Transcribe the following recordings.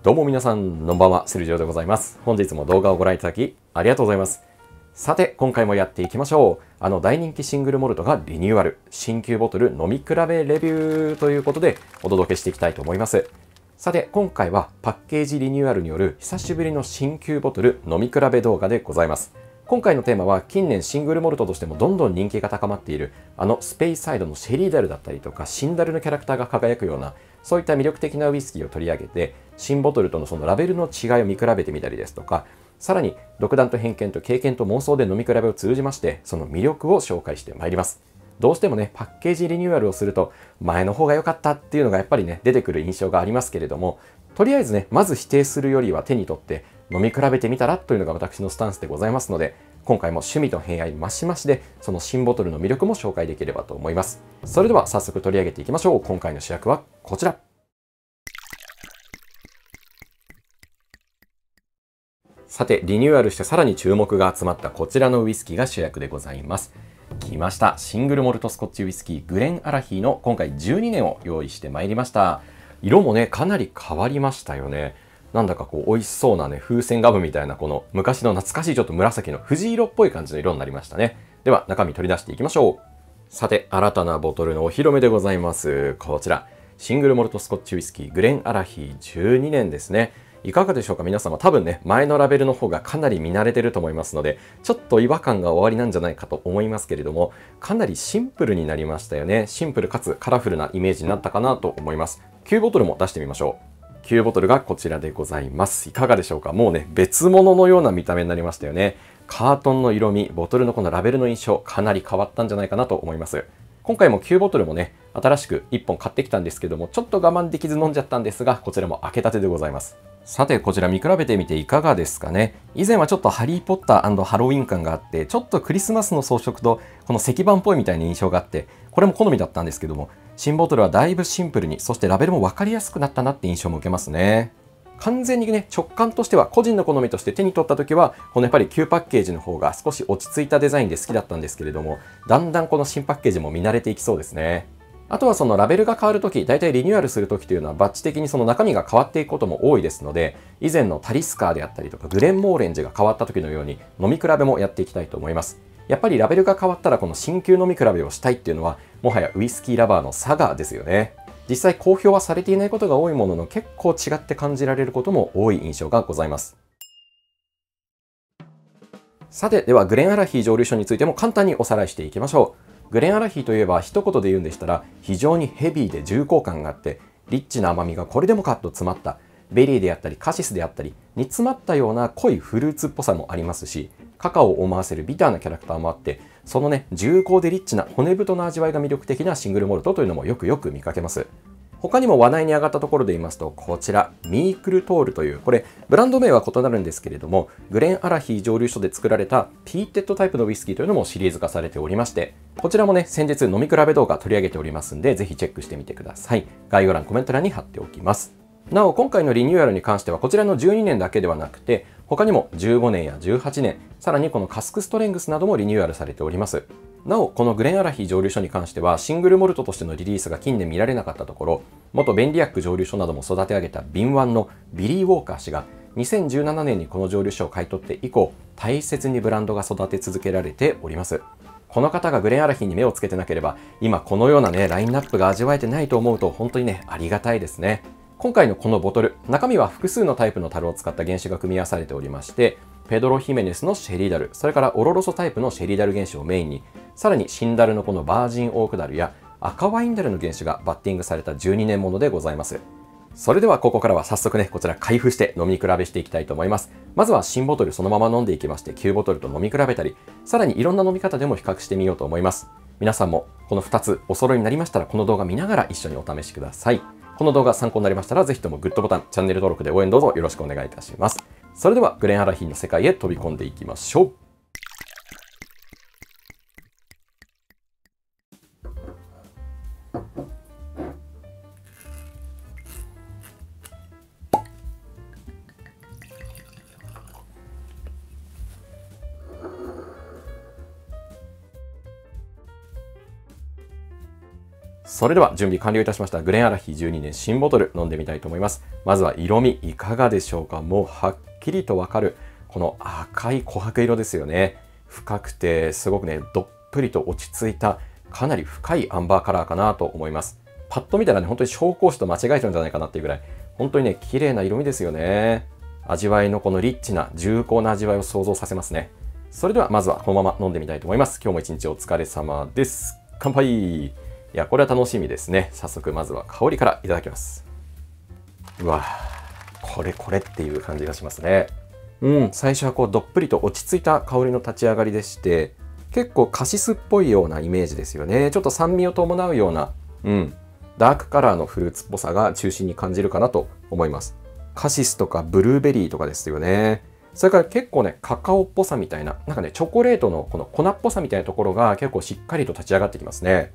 どうも皆さん、こんばんは、セルジオでございます。本日も動画をご覧いただき、ありがとうございます。さて、今回もやっていきましょう。あの大人気シングルモルトがリニューアル、新旧ボトル飲み比べレビューということでお届けしていきたいと思います。さて、今回はパッケージリニューアルによる久しぶりの新旧ボトル飲み比べ動画でございます。今回のテーマは近年シングルモルトとしてもどんどん人気が高まっているあのスペイサイドのシェリーダルだったりとかシンダルのキャラクターが輝くようなそういった魅力的なウイスキーを取り上げて新ボトルとのそのラベルの違いを見比べてみたりですとかさらに独断と偏見と経験と妄想で飲み比べを通じましてその魅力を紹介してまいります。どうしてもねパッケージリニューアルをすると前の方が良かったっていうのがやっぱりね出てくる印象がありますけれどもとりあえずねまず否定するよりは手に取って飲み比べてみたらというのが私のスタンスでございますので今回も趣味と偏愛増し増しでその新ボトルの魅力も紹介できればと思います。それでは早速取り上げていきましょう。今回の主役はこちら。さてリニューアルしてさらに注目が集まったこちらのウイスキーが主役でございます。来ました。シングルモルトスコッチウイスキーグレンアラヒーの今回12年を用意してまいりました。色もねかなり変わりましたよね。なんだかこう美味しそうなね風船ガムみたいなこの昔の懐かしいちょっと紫の藤色っぽい感じの色になりましたね。では中身取り出していきましょう。さて新たなボトルのお披露目でございます。こちら。シングルモルトスコッチウイスキーグレンアラヒー12年ですね。いかがでしょうか？皆様多分ね前のラベルの方がかなり見慣れてると思いますのでちょっと違和感が終わりなんじゃないかと思いますけれどもかなりシンプルになりましたよね。シンプルかつカラフルなイメージになったかなと思います。旧ボトルも出してみましょう。旧ボトルがこちらでございます。いかがでしょうか？もうね別物のような見た目になりましたよね。カートンの色味ボトルのこのラベルの印象かなり変わったんじゃないかなと思います。今回も旧ボトルもね新しく1本買ってきたんですけどもちょっと我慢できず飲んじゃったんですがこちらも開けたてでございます。さてこちら見比べてみていかがですかね？以前はちょっとハリー・ポッターハロウィン感があってちょっとクリスマスの装飾とこの石板っぽいみたいな印象があってこれも好みだったんですけども新ボトルはだいぶシンプルにそしてラベルも分かりやすくなったなって印象も受けますね完全にね直感としては個人の好みとして手に取った時はこのやっぱり旧パッケージの方が少し落ち着いたデザインで好きだったんですけれどもだんだんこの新パッケージも見慣れていきそうですねあとはそのラベルが変わるとき、大体リニューアルするときというのはバッチ的にその中身が変わっていくことも多いですので、以前のタリスカーであったりとかグレンモーレンジが変わった時のように飲み比べもやっていきたいと思います。やっぱりラベルが変わったらこの新旧飲み比べをしたいっていうのは、もはやウイスキーラバーの差がですよね。実際公表はされていないことが多いものの結構違って感じられることも多い印象がございます。さて、ではグレンアラヒー蒸留所についても簡単におさらいしていきましょう。グレンアラヒーといえば一言で言うんでしたら非常にヘビーで重厚感があってリッチな甘みがこれでもかと詰まったベリーであったりカシスであったり煮詰まったような濃いフルーツっぽさもありますしカカオを思わせるビターなキャラクターもあってそのね重厚でリッチな骨太の味わいが魅力的なシングルモルトというのもよくよく見かけます他にも話題に上がったところで言いますと、こちら、ミークルトールという、これ、ブランド名は異なるんですけれども、グレンアラヒー蒸留所で作られたピーテッドタイプのウイスキーというのもシリーズ化されておりまして、こちらもね、先日飲み比べ動画取り上げておりますんで、ぜひチェックしてみてください。概要欄、コメント欄に貼っておきます。なお、今回のリニューアルに関しては、こちらの12年だけではなくて、他にも15年や18年、さらにこのカスクストレングスなどもリニューアルされております。なお、このグレンアラヒー蒸留所に関しては、シングルモルトとしてのリリースが近年見られなかったところ、元ベンリアック蒸留所なども育て上げた敏腕のビリー・ウォーカー氏が、2017年にこの蒸留所を買い取って以降、大切にブランドが育て続けられております。この方がグレンアラヒーに目をつけてなければ、今このようなね、ラインナップが味わえてないと思うと、本当にね、ありがたいですね。今回のこのボトル、中身は複数のタイプの樽を使った原酒が組み合わされておりまして、ペドロ・ヒメネスのシェリーダル、それからオロロソタイプのシェリーダル原酒をメインに、さらにシンダルのこのバージンオークダルや赤ワインダルの原酒がバッティングされた12年ものでございます。それではここからは早速ね、こちら開封して飲み比べしていきたいと思います。まずは新ボトルそのまま飲んでいきまして、旧ボトルと飲み比べたり、さらにいろんな飲み方でも比較してみようと思います。皆さんもこの2つお揃いになりましたら、この動画見ながら一緒にお試しください。この動画参考になりましたら、ぜひともグッドボタン、チャンネル登録で応援どうぞよろしくお願いいたします。それではグレンアラヒンの世界へ飛び込んでいきましょう。それでは準備完了いたしました。グレンアラヒ12年新ボトル飲んでみたいと思います。まずは色味いかがでしょうか？もうはっきりとわかるこの赤い琥珀色ですよね。深くてすごくねどっぷりと落ち着いたかなり深いアンバーカラーかなと思います。パッと見たらね本当に紹興酒と間違えてるんじゃないかなっていうぐらい本当にね綺麗な色味ですよね。味わいのこのリッチな重厚な味わいを想像させますね。それではまずはこのまま飲んでみたいと思います。今日も一日お疲れ様です。乾杯。いや、これは楽しみですね。早速、まずは香りからいただきます。うわこれこれっていう感じがしますね。うん、最初はこうどっぷりと落ち着いた香りの立ち上がりでして、結構カシスっぽいようなイメージですよね。ちょっと酸味を伴うような、うん、ダークカラーのフルーツっぽさが中心に感じるかなと思います。カシスとかブルーベリーとかですよね。それから結構ね、カカオっぽさみたいな、なんかね、チョコレートのこの粉っぽさみたいなところが結構しっかりと立ち上がってきますね。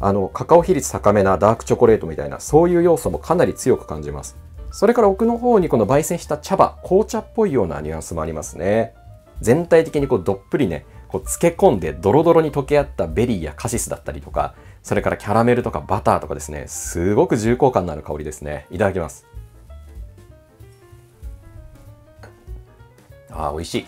あのカカオ比率高めなダークチョコレートみたいなそういう要素もかなり強く感じます。それから奥の方にこの焙煎した茶葉紅茶っぽいようなニュアンスもありますね。全体的にこうどっぷりねこう漬け込んでドロドロに溶け合ったベリーやカシスだったりとかそれからキャラメルとかバターとかですねすごく重厚感のある香りですね。いただきます。あー美味しい。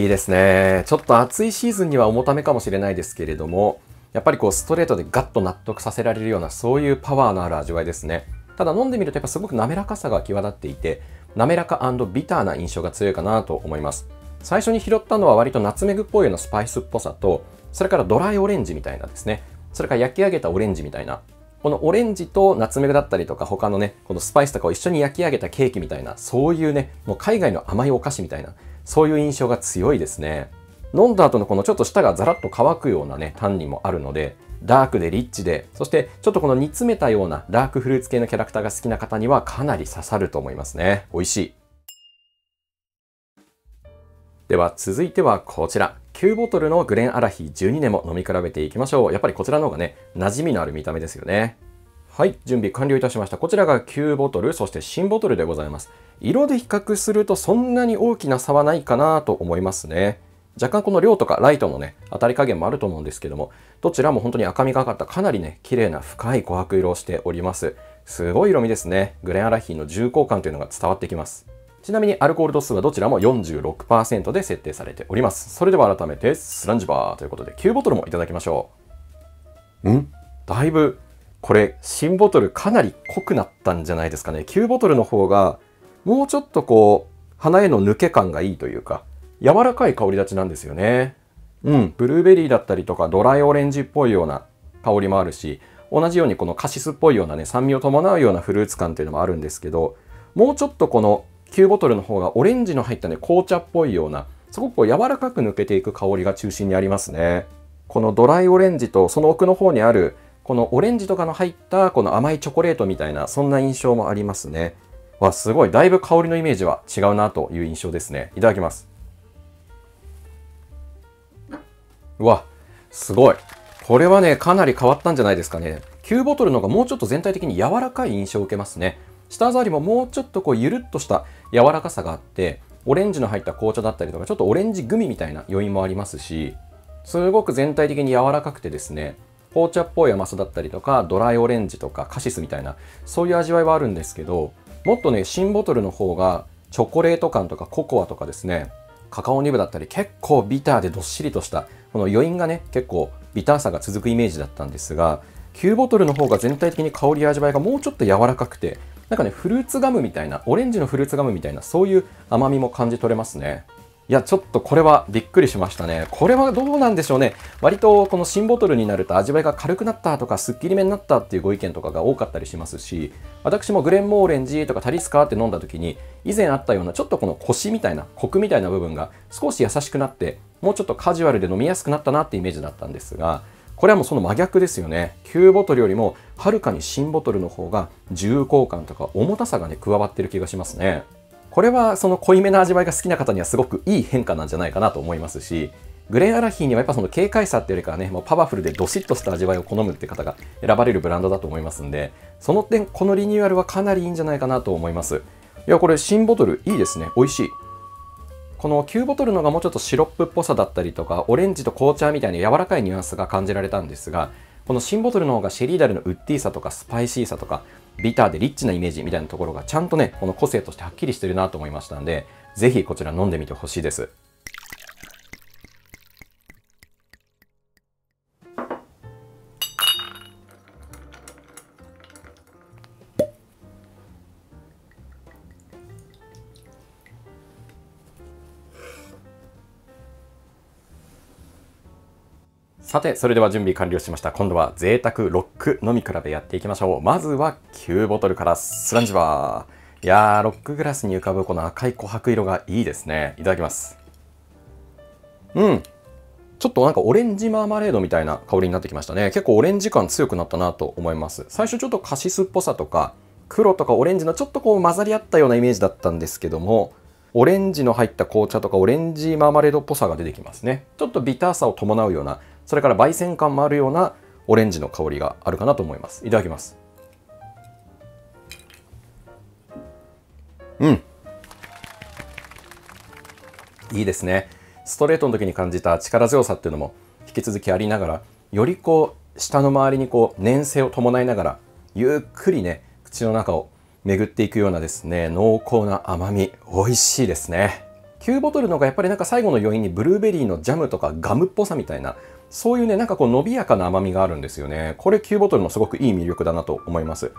いいですね。ちょっと暑いシーズンには重ためかもしれないですけれどもやっぱりこうストレートでガッと納得させられるようなそういうパワーのある味わいですね。ただ飲んでみるとやっぱすごく滑らかさが際立っていて、滑らかビターな印象が強いかなと思います。最初に拾ったのは割とナツメグっぽいようなスパイスっぽさと、それからドライオレンジみたいなですね。それから焼き上げたオレンジみたいな。このオレンジとナツメグだったりとか他のね、このスパイスとかを一緒に焼き上げたケーキみたいな、そういうね、もう海外の甘いお菓子みたいな、そういう印象が強いですね。飲んだ後のこのちょっと舌がザラッと乾くようなね、タンニンもあるので、ダークでリッチで、そしてちょっとこの煮詰めたようなダークフルーツ系のキャラクターが好きな方にはかなり刺さると思いますね。美味しい。では続いてはこちら。9ボトルのグレンアラヒ12年も飲み比べていきましょう。やっぱりこちらの方がね、馴染みのある見た目ですよね。はい、準備完了いたしました。こちらが9ボトル、そして新ボトルでございます。色で比較するとそんなに大きな差はないかなと思いますね。若干この量とかライトのね、当たり加減もあると思うんですけども、どちらも本当に赤みがかったかなりね、綺麗な深い琥珀色をしております。すごい色味ですね。グレンアラヒーの重厚感というのが伝わってきます。ちなみにアルコール度数はどちらも46%で設定されております。それでは改めてスランジバーということで9ボトルもいただきましょう。ん？だいぶ、これ新ボトルかなり濃くなったんじゃないですかね。9ボトルの方がもうちょっとこう、鼻への抜け感がいいというか、柔らかい香り立ちなんですよね。うん、ブルーベリーだったりとかドライオレンジっぽいような香りもあるし、同じようにこのカシスっぽいようなね、酸味を伴うようなフルーツ感っていうのもあるんですけど、もうちょっとこの9ボトルの方がオレンジの入ったね、紅茶っぽいような、すごくこう柔らかく抜けていく香りが中心にありますね。このドライオレンジとその奥の方にあるこのオレンジとかの入ったこの甘いチョコレートみたいなそんな印象もありますね。わ、すごい。だいぶ香りのイメージは違うなという印象ですね。いただきます。うわ、すごい。これはね、かなり変わったんじゃないですかね。9ボトルの方がもうちょっと全体的に柔らかい印象を受けますね。舌触りももうちょっとこうゆるっとした柔らかさがあって、オレンジの入った紅茶だったりとか、ちょっとオレンジグミみたいな余韻もありますし、すごく全体的に柔らかくてですね、紅茶っぽい甘さだったりとか、ドライオレンジとかカシスみたいな、そういう味わいはあるんですけど、もっとね、新ボトルの方が、チョコレート感とかココアとかですね、カカオニブだったり結構ビターでどっしりとしたこの余韻がね結構ビターさが続くイメージだったんですが9ボトルの方が全体的に香りや味わいがもうちょっと柔らかくてなんかねフルーツガムみたいなオレンジのフルーツガムみたいなそういう甘みも感じ取れますね。いや、ちょっとこれはびっくりしましたね。これはどうなんでしょうね。割とこの新ボトルになると味わいが軽くなったとか、すっきりめになったっていうご意見とかが多かったりしますし、私もグレンモーレンジとかタリスカーって飲んだ時に、以前あったようなちょっとこのコシみたいな、コクみたいな部分が少し優しくなって、もうちょっとカジュアルで飲みやすくなったなってイメージだったんですが、これはもうその真逆ですよね。旧ボトルよりもはるかに新ボトルの方が重厚感とか重たさがね、加わってる気がしますね。これはその濃いめの味わいが好きな方にはすごくいい変化なんじゃないかなと思いますし、グレンアラヒーにはやっぱその軽快さっていうよりかはね、もうパワフルでドシッとした味わいを好むって方が選ばれるブランドだと思いますんで、その点、このリニューアルはかなりいいんじゃないかなと思います。いや、これ新ボトルいいですね。美味しい。この旧ボトルのがもうちょっとシロップっぽさだったりとか、オレンジと紅茶みたいな柔らかいニュアンスが感じられたんですが、この新ボトルの方がシェリーダルのウッディーさとかスパイシーさとかビターでリッチなイメージみたいなところがちゃんとねこの個性としてはっきりしてるなと思いましたんでぜひこちら飲んでみてほしいです。さて、それでは準備完了しました。今度は贅沢ロック飲み比べやっていきましょう。まずは9ボトルからスランジバー。いやー、ロックグラスに浮かぶこの赤い琥珀色がいいですね。いただきます。うん。ちょっとなんかオレンジマーマレードみたいな香りになってきましたね。結構オレンジ感強くなったなと思います。最初ちょっとカシスっぽさとか、黒とかオレンジのちょっとこう混ざり合ったようなイメージだったんですけども、オレンジの入った紅茶とかオレンジマーマレードっぽさが出てきますね。ちょっとビターさを伴うようなそれから焙煎感もあるようなオレンジの香りがあるかなと思います。いただきます。うん。いいですね。ストレートの時に感じた力強さっていうのも引き続きありながらよりこう下の周りにこう粘性を伴いながらゆっくりね口の中を巡っていくようなですね濃厚な甘み美味しいですね。9ボトルのがやっぱりなんか最後の余韻にブルーベリーのジャムとかガムっぽさみたいなそういうね、なんかこう伸びやかな甘みがあるんですよね。これ9ボトルのすごくいい魅力だなと思います。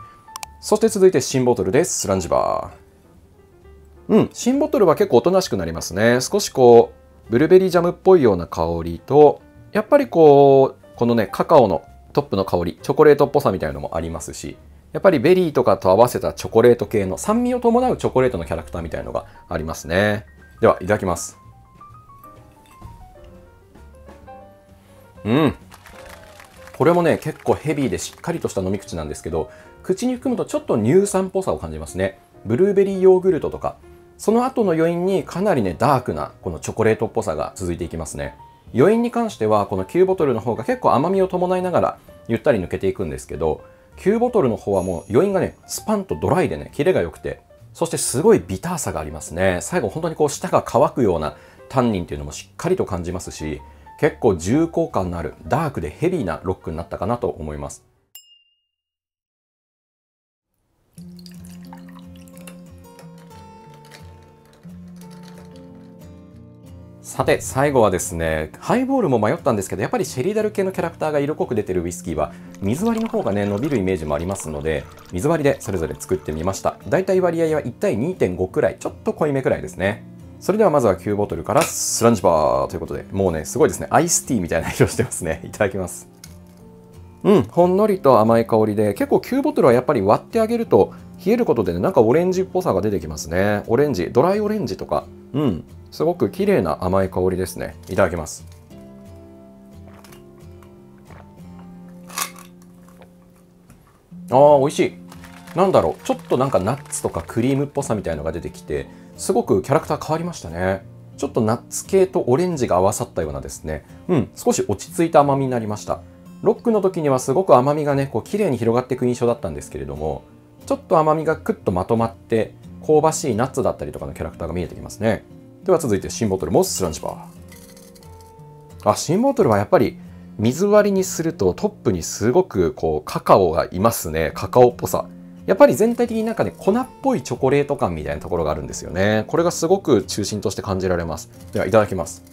そして続いて新ボトルです。 Slàinte mhath。うん、新ボトルは結構おとなしくなりますね。少しこう、ブルーベリージャムっぽいような香りと、やっぱりこう、このね、カカオのトップの香り、チョコレートっぽさみたいなのもありますし、やっぱりベリーとかと合わせたチョコレート系の酸味を伴うチョコレートのキャラクターみたいなのがありますね。では、いただきます。うん。これもね結構ヘビーでしっかりとした飲み口なんですけど口に含むとちょっと乳酸っぽさを感じますね。ブルーベリーヨーグルトとか。その後の余韻にかなりねダークなこのチョコレートっぽさが続いていきますね。余韻に関してはこの9ボトルの方が結構甘みを伴いながらゆったり抜けていくんですけど9ボトルの方はもう余韻がねスパンとドライでねキレが良くてそしてすごいビターさがありますね。最後本当にこう舌が乾くようなタンニンっていうのもしっかりと感じますし結構重厚感のあるダークでヘビーなロックになったかなと思います。さて最後はですねハイボールも迷ったんですけどやっぱりシェリーダル系のキャラクターが色濃く出てるウイスキーは水割りの方がね伸びるイメージもありますので水割りでそれぞれ作ってみましただいたい割合は1対2.5くらいちょっと濃いめくらいですねそれではまずは9ボトルからスランジバーということで、もうね、すごいですね。アイスティーみたいな色してますね。いただきます。うん、ほんのりと甘い香りで、結構9ボトルはやっぱり割ってあげると、冷えることでね、なんかオレンジっぽさが出てきますね。オレンジ、ドライオレンジとか、うん、すごく綺麗な甘い香りですね。いただきます。ああ、美味しい。なんだろう、ちょっとなんかナッツとかクリームっぽさみたいのが出てきて、すごくキャラクター変わりましたね。ちょっとナッツ系とオレンジが合わさったようなですね、うん、少し落ち着いた甘みになりました。ロックの時にはすごく甘みがね、こう綺麗に広がっていく印象だったんですけれども、ちょっと甘みがクッとまとまって、香ばしいナッツだったりとかのキャラクターが見えてきますね。では続いて新ボトルもスランジバー。あ、新ボトルはやっぱり水割りにするとトップにすごくこうカカオがいますね。カカオっぽさ。やっぱり全体的になんかね、粉っぽいチョコレート感みたいなところがあるんですよね。これがすごく中心として感じられます。では、いただきます。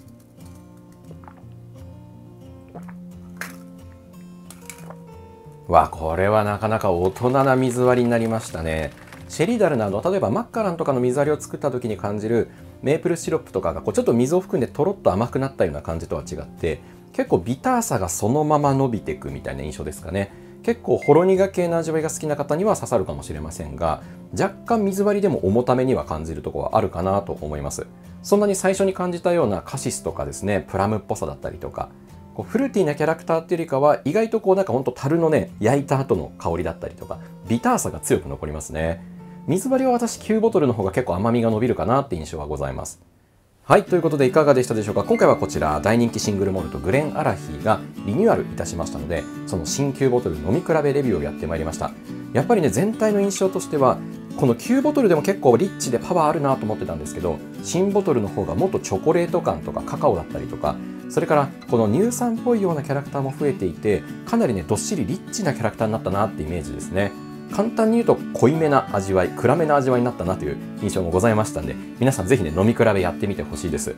わ、これはなかなか大人な水割りになりましたね。シェリダルなど、例えばマッカランとかの水割りを作った時に感じるメープルシロップとかがこうちょっと水を含んでとろっと甘くなったような感じとは違って、結構ビターさがそのまま伸びていくみたいな印象ですかね。結構ほろ苦系な味わいが好きな方には刺さるかもしれませんが若干水割りでも重ためには感じるとこはあるかなと思います。そんなに最初に感じたようなカシスとかですねプラムっぽさだったりとかこうフルーティーなキャラクターっていうよりかは意外とこうなんかほんと樽のね焼いた後の香りだったりとかビターさが強く残りますね。水割りは私9ボトルの方が結構甘みが伸びるかなって印象はございます。はい、ということでいかがでしたでしょうか？今回はこちら大人気シングルモルトグレン・アラヒーがリニューアルいたしましたのでその新旧ボトル飲み比べレビューをやってまいりました。やっぱりね全体の印象としてはこの旧ボトルでも結構リッチでパワーあるなと思ってたんですけど新ボトルの方がもっとチョコレート感とかカカオだったりとかそれからこの乳酸っぽいようなキャラクターも増えていてかなりねどっしりリッチなキャラクターになったなってイメージですね。簡単に言うと濃いめな味わい暗めな味わいになったなという印象もございましたんで皆さんぜひね飲み比べやってみてほしいです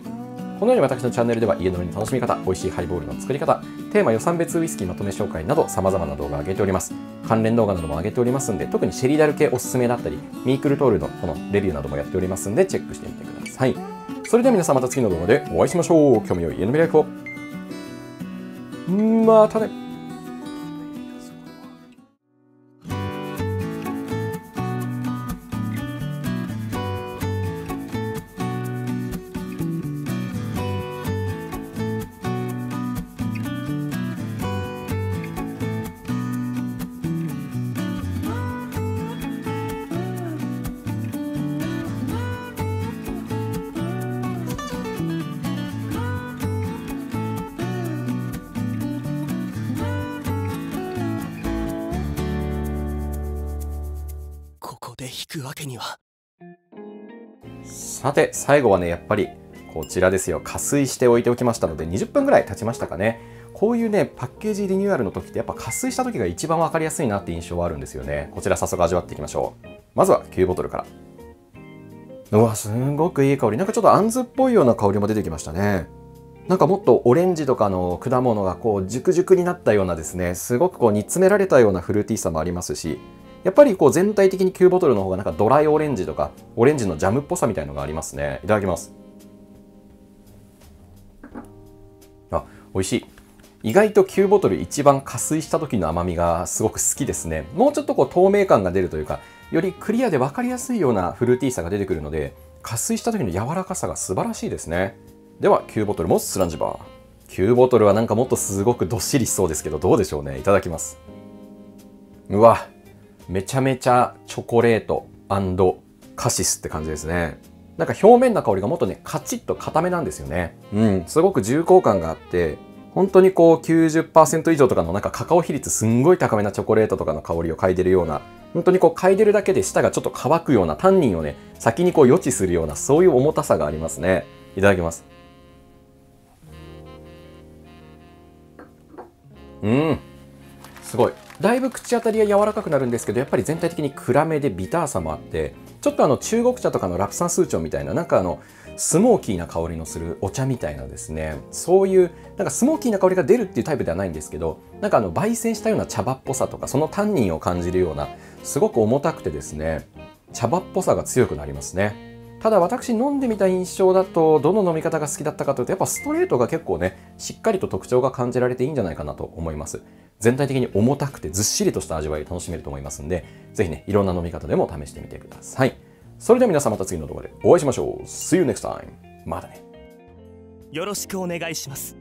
このように私のチャンネルでは家飲みの楽しみ方、美味しいハイボールの作り方、テーマ予算別ウイスキーまとめ紹介など様々な動画を上げております。関連動画なども上げておりますんで、特にシェリーダル系おすすめだったり、ミークルトールのこのレビューなどもやっておりますんで、チェックしてみてください。それでは皆さんまた次の動画でお会いしましょう。今日も良い家飲みライフを。またね。で引くわけにはさて、最後はね、やっぱりこちらですよ。加水しておいておきましたので、20分ぐらい経ちましたかね。こういうね、パッケージリニューアルの時って、やっぱ加水した時が一番分かりやすいなって印象はあるんですよね。こちら早速味わっていきましょう。まずは9ボトルから。うわ、すんごくいい香り。なんかちょっとあんずっぽいような香りも出てきましたね。なんかもっとオレンジとかの果物がこう熟熟になったようなですね、すごくこう煮詰められたようなフルーティーさもありますし、やっぱりこう全体的に9ボトルの方がなんかドライオレンジとかオレンジのジャムっぽさみたいのがありますね。いただきます。あ、美味しい。意外と9ボトル一番加水した時の甘みがすごく好きですね。もうちょっとこう透明感が出るというか、よりクリアで分かりやすいようなフルーティーさが出てくるので、加水した時の柔らかさが素晴らしいですね。では9ボトルもスランジバー。9ボトルはなんかもっとすごくどっしりしそうですけど、どうでしょうね。いただきます。うわ、めちゃめちゃチョコレートカシスって感じですね。なんか表面の香りがもっとね、カチッと固めなんですよね。うん、すごく重厚感があって、本当にこう90%以上とかのなんかカカオ比率すんごい高めなチョコレートとかの香りを嗅いでるような、本当にこう嗅いでるだけで舌がちょっと乾くような、タンニンをね、先にこう予知するような、そういう重たさがありますね。いただきます。うん。すごい。だいぶ口当たりは柔らかくなるんですけど、やっぱり全体的に暗めでビターさもあって、ちょっとあの中国茶とかのラプサンスーチョンみたいな、なんかあの、スモーキーな香りのするお茶みたいなですね、そういう、なんかスモーキーな香りが出るっていうタイプではないんですけど、なんかあの、焙煎したような茶葉っぽさとか、そのタンニンを感じるような、すごく重たくてですね、茶葉っぽさが強くなりますね。ただ私飲んでみた印象だとどの飲み方が好きだったかというとやっぱストレートが結構ねしっかりと特徴が感じられていいんじゃないかなと思います。全体的に重たくてずっしりとした味わいを楽しめると思いますんで是非ねいろんな飲み方でも試してみてください。それでは皆さんまた次の動画でお会いしましょう。See you next time またね。よろしくお願いします。